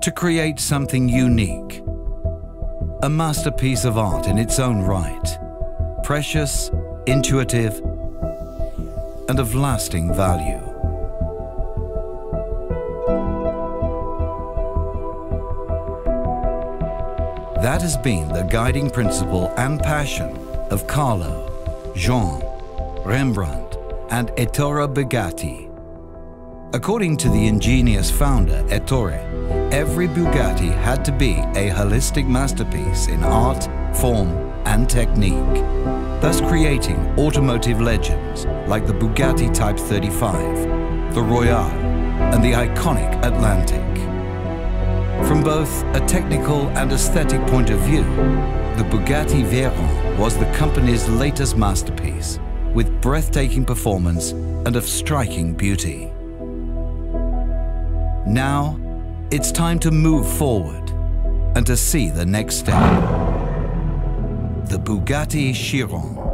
to create something unique. A masterpiece of art in its own right. Precious, intuitive, and of lasting value. That has been the guiding principle and passion of Carlo, Jean, Rembrandt, and Ettore Bugatti. According to the ingenious founder, Ettore, every Bugatti had to be a holistic masterpiece in art, form, and technique, thus creating automotive legends like the Bugatti Type 35, the Royale, and the iconic Atlantic. From both a technical and aesthetic point of view, the Bugatti Veyron was the company's latest masterpiece, with breathtaking performance and of striking beauty. Now, it's time to move forward and to see the next step. The Bugatti Chiron.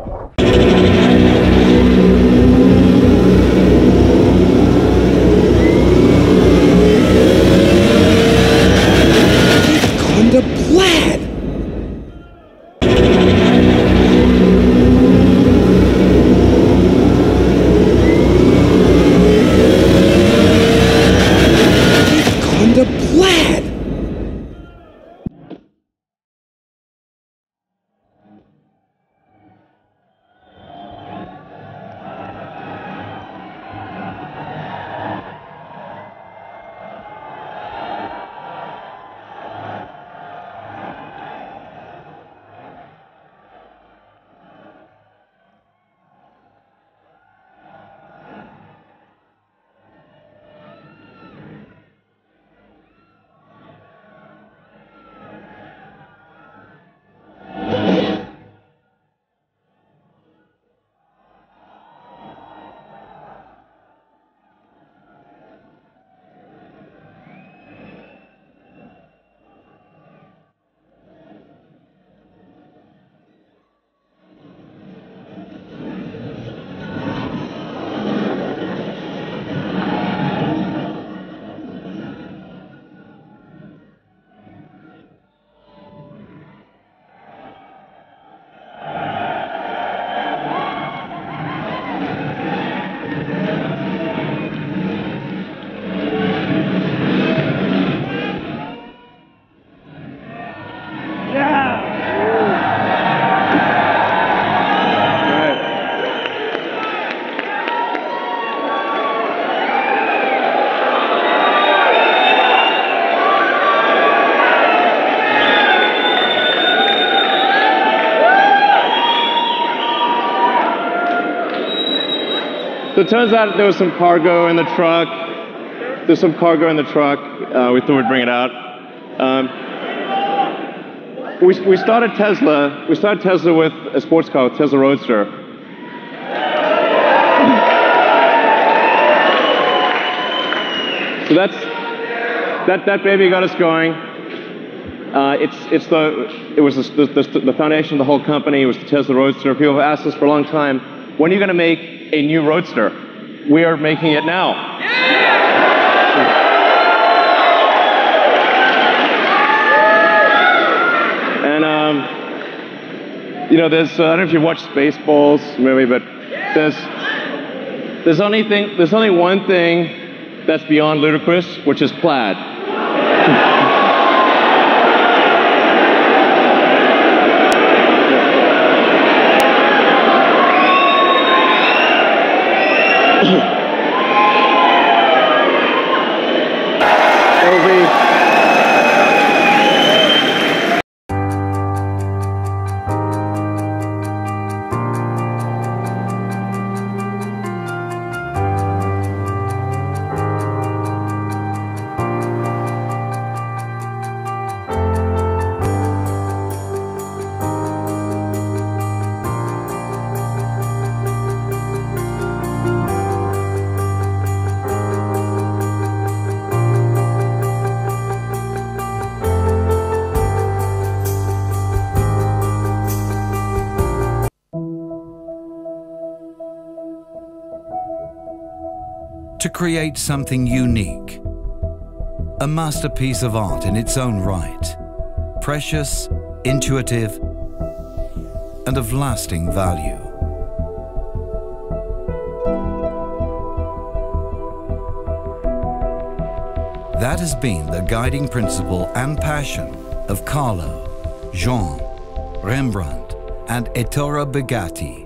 It turns out there was some cargo in the truck. There's some cargo in the truck. Uh, we thought we'd bring it out. Um, we, we started Tesla. We started Tesla with a sports car, Tesla Roadster. So that's that that baby got us going. Uh, it's it's the it was the, the, the foundation of the whole company. It was the Tesla Roadster. People have asked us for a long time, when are you going to make a new Roadster? We are making it now. And um, you know, there's uh, I don't know if you watched Spaceballs maybe, but there's there's only thing there's only one thing that's beyond ludicrous, which is plaid. To create something unique. a masterpiece of art in its own right. Precious, intuitive, and of lasting value. That has been the guiding principle and passion of Carlo, Jean, Rembrandt, and Ettore Bugatti.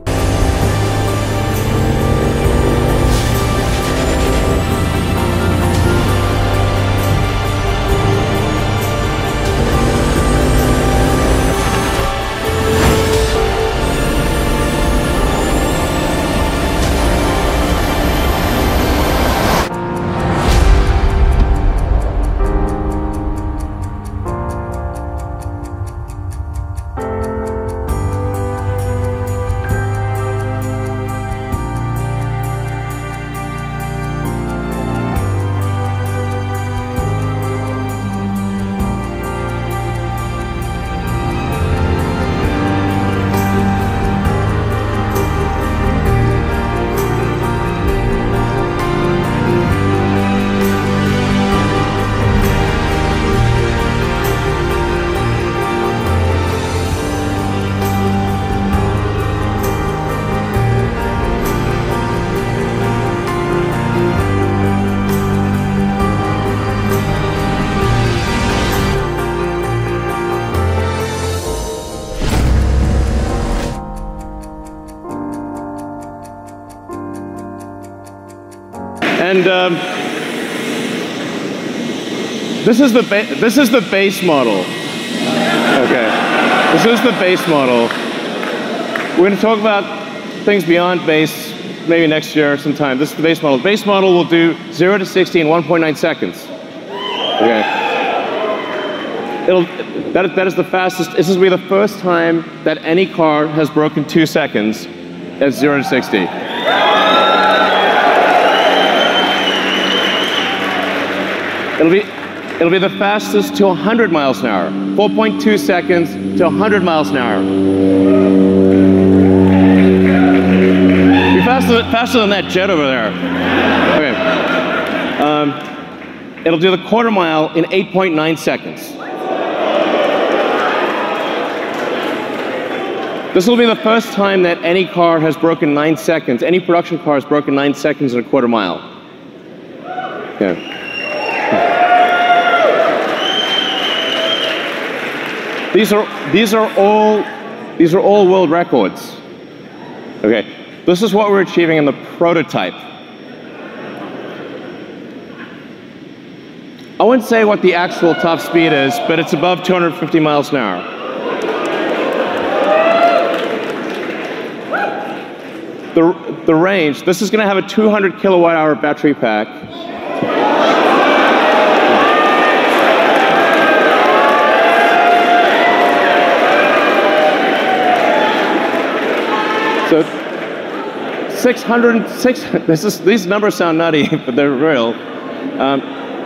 And um, this is the this is the base model. Okay, this is the base model. We're going to talk about things beyond base maybe next year sometime. This is the base model. The base model will do 0 to 60 in 1.9 seconds. Okay. It'll, that, that is the fastest. This will be the first time that any car has broken two seconds at 0 to 60. It'll be, it'll be the fastest to 100 miles an hour. 4.2 seconds to 100 miles an hour. Be faster, faster than that jet over there. Okay. Um, it'll do the quarter mile in 8.9 seconds. This will be the first time that any car has broken nine seconds, any production car has broken nine seconds in a quarter mile. Yeah. These are, these are all, these are all world records. Okay, this is what we're achieving in the prototype. I wouldn't say what the actual top speed is, but it's above 250 miles an hour. The, the range, this is going to have a 200 kilowatt hour battery pack. 600, six, this is, these numbers sound nutty, but they're real. Um,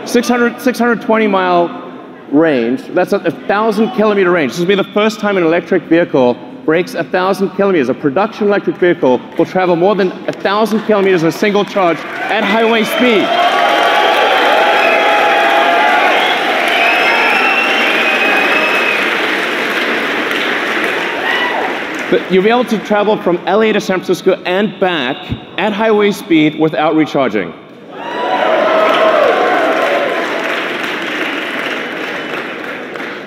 600, 620 mile range, that's a, a thousand kilometer range. This will be the first time an electric vehicle breaks a thousand kilometers. A production electric vehicle will travel more than a thousand kilometers in a single charge at highway speed. You'll be able to travel from LA to San Francisco and back at highway speed without recharging.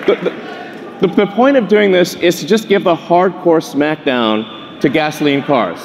The, the, the, the point of doing this is to just give the hardcore smackdown to gasoline cars.